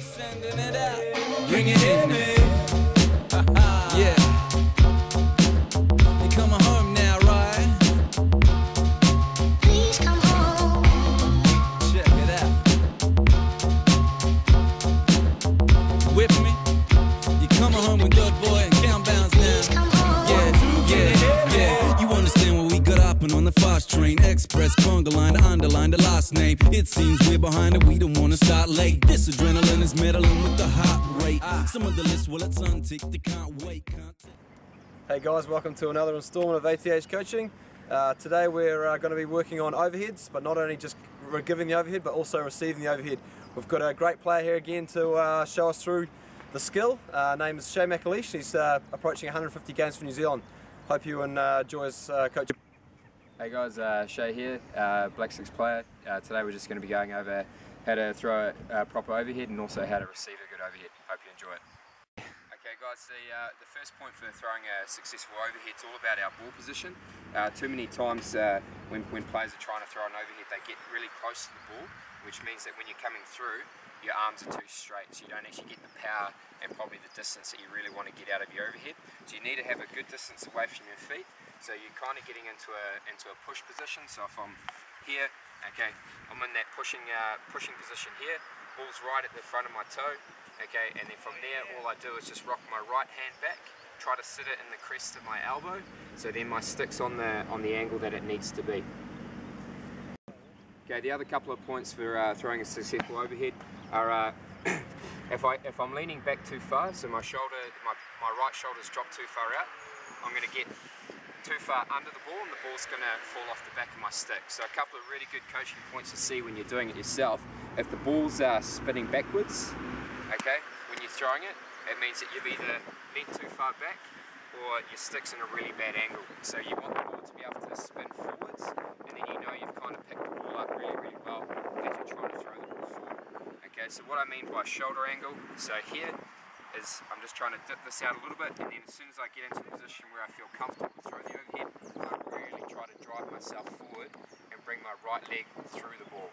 Sending it out, bring it in. yeah. You coming home now, right? Please come home. Check it out. With me? You coming home with good boy Express, to underline the last name. It seems we're behind we don't wanna start late. This adrenaline is meddling with the heart rate. Some of the list, well, it's can't wait. Can't Hey guys, welcome to another instalment of ATH Coaching. Uh, today we're uh, going to be working on overheads, but not only just giving the overhead, but also receiving the overhead. We've got a great player here again to uh, show us through the skill. Uh, name is Shea McAleese. He's uh, approaching 150 games for New Zealand. Hope you enjoy his uh, coaching. Hey guys, uh, Shea here, uh, Black Sticks player. Uh, today we're just going to be going over how to throw a, proper overhead and also how to receive a good overhead. Hope you enjoy it. Okay guys, the, uh, the first point for throwing a successful overhead is all about our ball position. Uh, too many times uh, when, when players are trying to throw an overhead they get really close to the ball which means that when you're coming through your arms are too straight so you don't actually get the power and probably the distance that you really want to get out of your overhead. So you need to have a good distance away from your feet. So you're kind of getting into a into a push position. So if I'm here, okay, I'm in that pushing uh, pushing position here. Ball's right at the front of my toe, okay, and then from there all I do is just rock my right hand back, try to sit it in the crest of my elbow, so then my stick's on the on the angle that it needs to be. Okay, the other couple of points for uh, throwing a successful overhead are uh, if I if I'm leaning back too far, so my shoulder, my, my right shoulder's dropped too far out, I'm going to get too far under the ball and the ball's going to fall off the back of my stick. So a couple of really good coaching points to see when you're doing it yourself. If the ball's uh, spinning backwards, okay, when you're throwing it, it means that you've either leaned too far back or your stick's in a really bad angle. So you want the ball to be able to spin forwards and then you know you've kind of picked the ball up really, really well as you're trying to throw the ball forward. Okay, so what I mean by shoulder angle, so here is I'm just trying to dip this out a little bit and then as soon as I get into a position where I feel comfortable throw the overhead, I really try to drive myself forward and bring my right leg through the ball.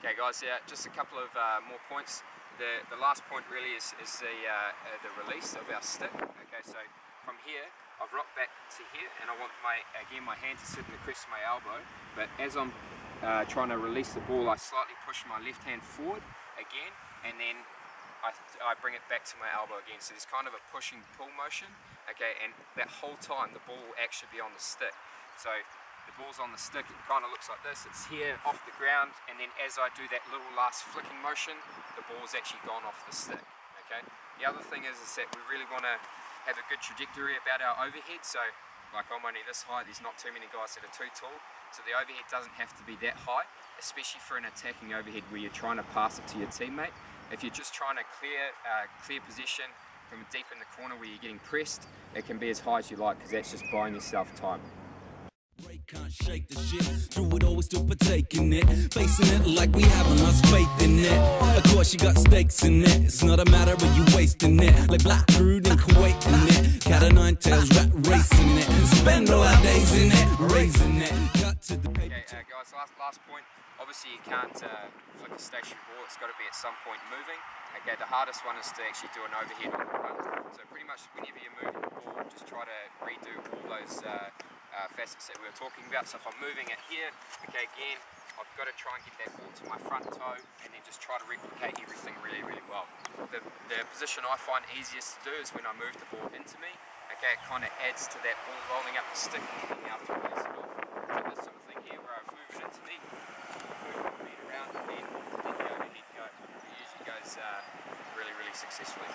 Okay guys, yeah, just a couple of uh, more points. The, the last point really is, is the, uh, uh, the release of our stick. Okay, so from here, I've rocked back to here and I want my, again, my hand to sit in the crest of my elbow, but as I'm uh, trying to release the ball, I slightly push my left hand forward again, and then I, I bring it back to my elbow again. So there's kind of a pushing pull motion, okay, and that whole time the ball will actually be on the stick. So the ball's on the stick, it kind of looks like this. It's here off the ground, and then as I do that little last flicking motion, the ball's actually gone off the stick. Okay. The other thing is, is that we really want to have a good trajectory about our overhead. So, like I'm only this high, there's not too many guys that are too tall. So the overhead doesn't have to be that high, especially for an attacking overhead where you're trying to pass it to your teammate. If you're just trying to clear uh, clear position from deep in the corner where you're getting pressed, it can be as high as you like because that's just buying yourself time. Can't shake the shit. Through it all, we still partaking it. Facing it like we haven't lost faith in it. Of course, you got stakes in it. It's not a matter of you wasting it. Like Black Crude in Kuwait in it. Cat o' nine tails, rat racing it. Spend all our days in it, raising it. Cut to the paper. Okay, uh, guys, last, last point. Obviously, you can't uh, flick a stationary ball, it's got to be at some point moving. Okay, the hardest one is to actually do an overhead on the run. So, pretty much whenever you're moving the ball, just try to redo all those uh, uh, facets that we were talking about. So, if I'm moving it here, okay, again, I've got to try and get that ball to my front toe and then just try to replicate everything really, really well. The, the position I find easiest to do is when I move the ball into me. Okay, it kind of adds to that ball rolling up the stick and being able to release it off. So this sort of thing here where I've moved it into me, move my feet around and then let the overhead go. It usually goes uh, really, really successfully.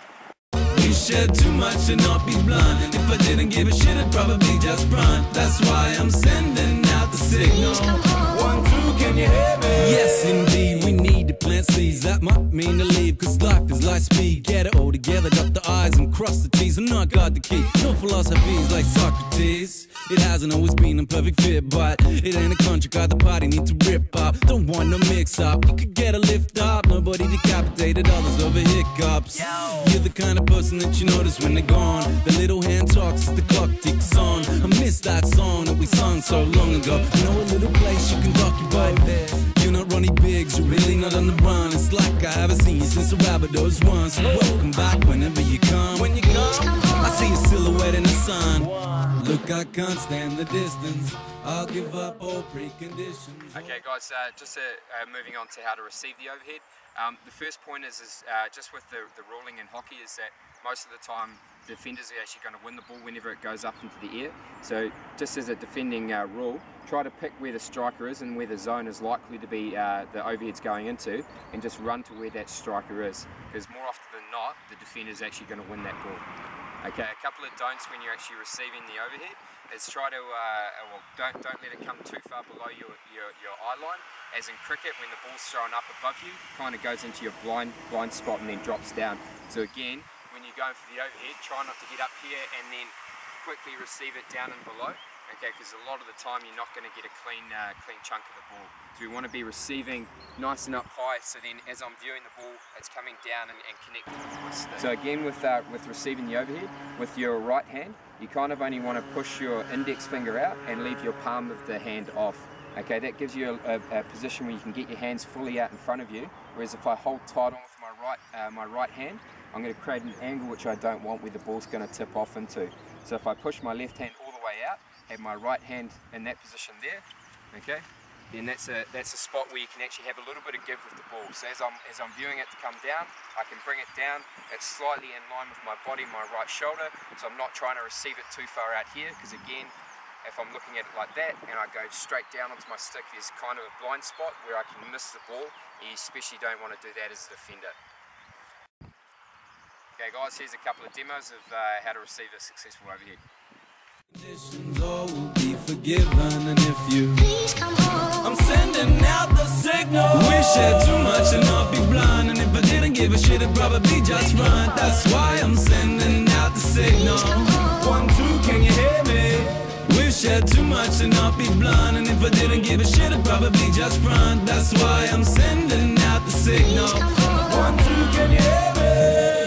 We shed too much to not be blunt. And if I didn't give a shit, I'd probably just run. That's why I'm sending out the signal. One, two, can you hear me? Yes, indeed, we need to plant seeds. That might mean to leave, cause life is light speed. Get it all together, got the eyes and cross the T's. I'm not got the key. No philosophies like Socrates. It hasn't always been a perfect fit, but it ain't a contract either party need to rip up. Don't want no mix up. You could get a lift up, nobody decapitated, others over hiccups. You're the kind of person that you notice when they're gone. The little hand talks as the clock ticks on. I miss that song that we sung so long ago. I Know a little place you can dock your boat. You're not Ronnie Biggs, you're really not on the run. It's like I haven't seen you since the Rabbitohs once. Welcome back whenever you come. When you see your silhouette in the sun. Look, I can't stand the distance. I'll give up all preconditions. Okay, guys, uh, just uh, uh, moving on to how to receive the overhead. Um, the first point is, is uh, just with the, the ruling in hockey is that most of the time defenders are actually going to win the ball whenever it goes up into the air. So just as a defending uh, rule, try to pick where the striker is and where the zone is likely to be uh, the overhead's going into and just run to where that striker is. Because more often than not, the defender is actually going to win that ball. Okay, a couple of don'ts when you're actually receiving the overhead is try to, uh, well, don't, don't let it come too far below your, your, your eye line. As in cricket, when the ball's thrown up above you, kind of goes into your blind, blind spot and then drops down. So again, when you're going for the overhead, try not to get up here and then quickly receive it down and below okay because a lot of the time you're not going to get a clean uh, clean chunk of the ball. So we want to be receiving nice and up high so then as I'm viewing the ball it's coming down and, and connecting with my stick. So again with uh, with receiving the overhead with your right hand you kind of only want to push your index finger out and leave your palm of the hand off. Okay that gives you a, a, a position where you can get your hands fully out in front of you whereas if I hold tight on with my right uh, my right hand I'm going to create an angle which I don't want where the ball's going to tip off into. So if I push my left hand all the way out have my right hand in that position there, okay? Then that's a that's a spot where you can actually have a little bit of give with the ball. So as I'm as I'm viewing it to come down, I can bring it down. It's slightly in line with my body, my right shoulder. So I'm not trying to receive it too far out here, because again, if I'm looking at it like that and I go straight down onto my stick, there's kind of a blind spot where I can miss the ball. You especially don't want to do that as a defender. Okay guys, here's a couple of demos of uh, how to receive a successful overhead. Conditions all will be forgiven, and if you please come home, I'm sending out the signal. We share too much and I'll be blind, and if I didn't give a shit, I'd probably just run. That's why I'm sending out the signal. One, two, can you hear me? We've shared too much and I'll be blind, and if I didn't give a shit, I'd probably just run. That's why I'm sending out the signal. One, two, can you hear me?